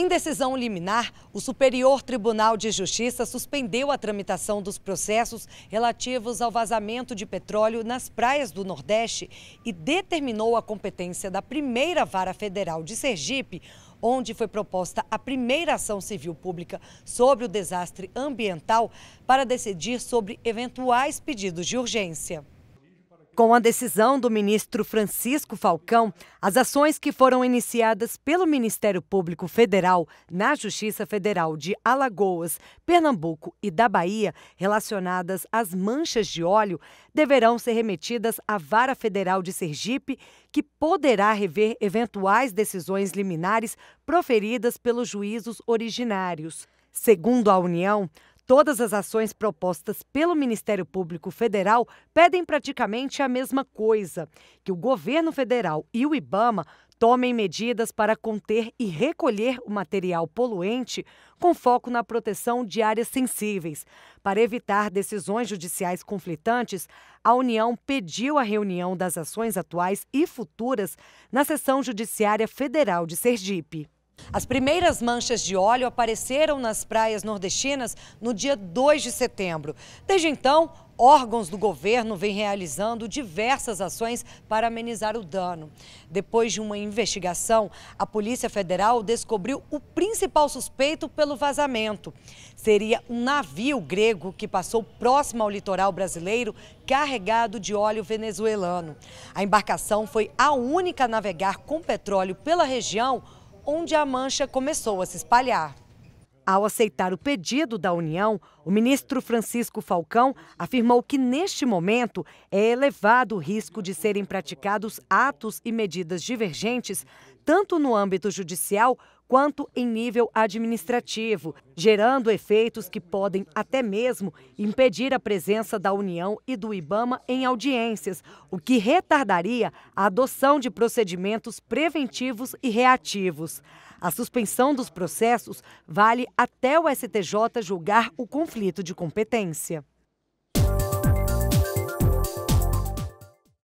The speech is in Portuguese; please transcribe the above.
Em decisão liminar, o Superior Tribunal de Justiça suspendeu a tramitação dos processos relativos ao vazamento de petróleo nas praias do Nordeste e determinou a competência da primeira vara federal de Sergipe, onde foi proposta a primeira ação civil pública sobre o desastre ambiental para decidir sobre eventuais pedidos de urgência. Com a decisão do ministro Francisco Falcão, as ações que foram iniciadas pelo Ministério Público Federal na Justiça Federal de Alagoas, Pernambuco e da Bahia, relacionadas às manchas de óleo, deverão ser remetidas à Vara Federal de Sergipe, que poderá rever eventuais decisões liminares proferidas pelos juízos originários. Segundo a União, Todas as ações propostas pelo Ministério Público Federal pedem praticamente a mesma coisa: que o governo federal e o IBAMA tomem medidas para conter e recolher o material poluente com foco na proteção de áreas sensíveis. Para evitar decisões judiciais conflitantes, a União pediu a reunião das ações atuais e futuras na Seção Judiciária Federal de Sergipe. As primeiras manchas de óleo apareceram nas praias nordestinas no dia 2 de setembro. Desde então, órgãos do governo vêm realizando diversas ações para amenizar o dano. Depois de uma investigação, a Polícia Federal descobriu o principal suspeito pelo vazamento. Seria um navio grego que passou próximo ao litoral brasileiro carregado de óleo venezuelano. A embarcação foi a única a navegar com petróleo pela região onde a mancha começou a se espalhar. Ao aceitar o pedido da União, o ministro Francisco Falcão afirmou que, neste momento, é elevado o risco de serem praticados atos e medidas divergentes, tanto no âmbito judicial quanto em nível administrativo, gerando efeitos que podem até mesmo impedir a presença da União e do IBAMA em audiências, o que retardaria a adoção de procedimentos preventivos e reativos. A suspensão dos processos vale até o STJ julgar o conflito de competência.